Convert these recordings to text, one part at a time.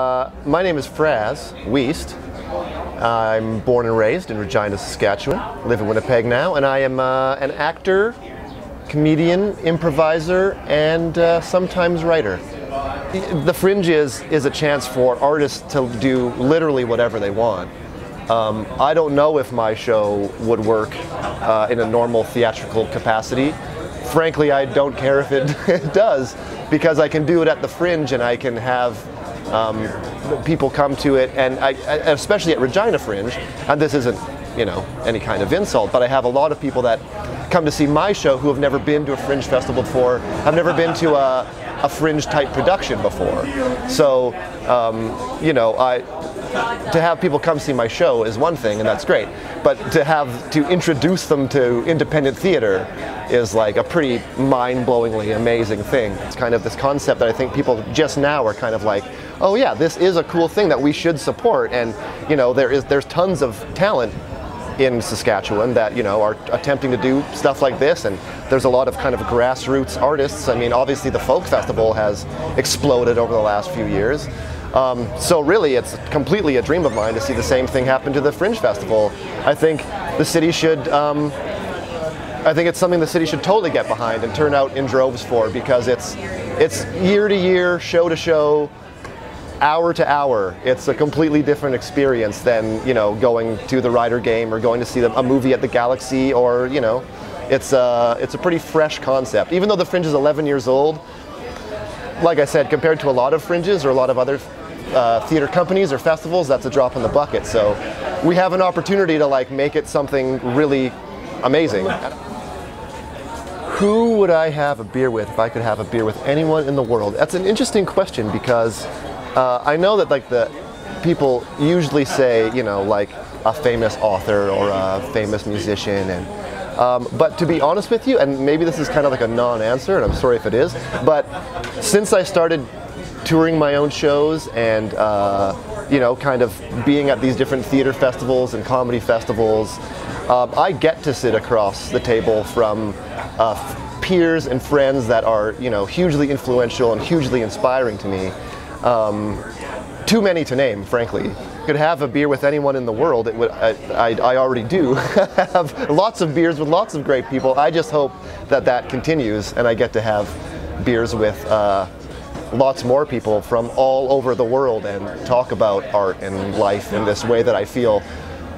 Uh, my name is Fraz Wiest. I'm born and raised in Regina, Saskatchewan. Live in Winnipeg now, and I am uh, an actor, comedian, improviser, and uh, sometimes writer. The Fringe is, is a chance for artists to do literally whatever they want. Um, I don't know if my show would work uh, in a normal theatrical capacity. Frankly, I don't care if it, it does because I can do it at the Fringe and I can have um, people come to it, and I, especially at Regina Fringe, and this isn't, you know, any kind of insult, but I have a lot of people that come to see my show who have never been to a Fringe festival before, have never been to a, a Fringe type production before. So, um, you know, I to have people come see my show is one thing, and that's great. But to have to introduce them to independent theater is like a pretty mind-blowingly amazing thing. It's kind of this concept that I think people just now are kind of like, oh yeah, this is a cool thing that we should support. And you know, there is there's tons of talent in Saskatchewan that you know are attempting to do stuff like this, and there's a lot of kind of grassroots artists. I mean, obviously the folk festival has exploded over the last few years. Um, so really, it's completely a dream of mine to see the same thing happen to the Fringe Festival. I think the city should. Um, I think it's something the city should totally get behind and turn out in droves for because it's it's year to year, show to show, hour to hour. It's a completely different experience than you know going to the Rider game or going to see a movie at the Galaxy or you know, it's a it's a pretty fresh concept. Even though the Fringe is 11 years old, like I said, compared to a lot of fringes or a lot of other uh, theater companies or festivals, that's a drop in the bucket. So we have an opportunity to like make it something really amazing. Who would I have a beer with if I could have a beer with anyone in the world? That's an interesting question because uh, I know that like the people usually say, you know, like a famous author or a famous musician and um, but to be honest with you, and maybe this is kind of like a non-answer, and I'm sorry if it is, but since I started touring my own shows and uh, you know, kind of being at these different theater festivals and comedy festivals, um, I get to sit across the table from uh, peers and friends that are you know hugely influential and hugely inspiring to me. Um, too many to name, frankly. Could have a beer with anyone in the world. It would. I, I, already do have lots of beers with lots of great people. I just hope that that continues, and I get to have beers with. Uh, lots more people from all over the world and talk about art and life in this way that I feel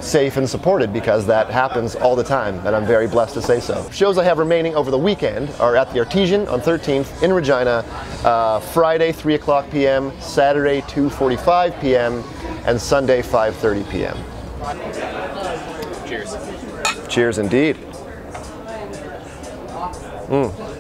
safe and supported because that happens all the time and I'm very blessed to say so. Shows I have remaining over the weekend are at the Artesian on 13th in Regina, uh, Friday 3 o'clock p.m., Saturday 2.45 p.m., and Sunday 5.30 p.m. Cheers. Cheers indeed. Mm.